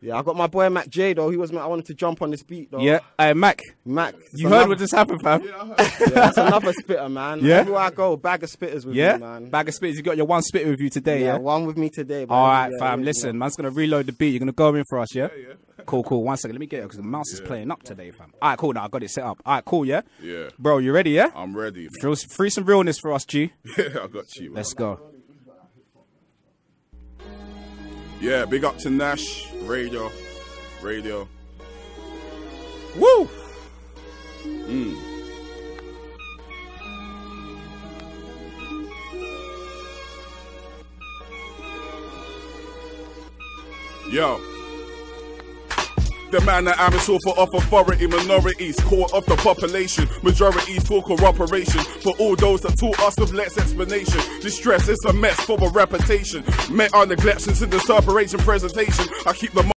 Yeah, I got my boy Mack Jay though. He was I wanted to jump on this beat though. Yeah. Hey, Mack, Mack. you heard what just happened, fam? Yeah, that's another spitter, man. Yeah? Everywhere I go, bag of spitters with Yeah. me, man. Bag of spitters. You got your one spitter with you today, yeah, yeah? one with me today. man. All right, Yeah, fam. yeah, Listen, yeah. man's gonna reload the beat. You're gonna go in for us, yeah? Cool, cool. One second. Let me get it because the mouse is playing up today, fam. All right, cool. Now I got it set up. All right, cool, yeah? Yeah. Bro, you ready, yeah? I'm ready. Throw free some realness for us, G. I got you. man. Let's go. Yeah, big up to Nash Radio, Radio. Woo! Mm. Yo. The man that I'm all for off authority, minorities, core of the population, majorities for cooperation. For all those that taught us with less explanation, distress is a mess for a reputation. Met our neglections in the separation presentation. I keep the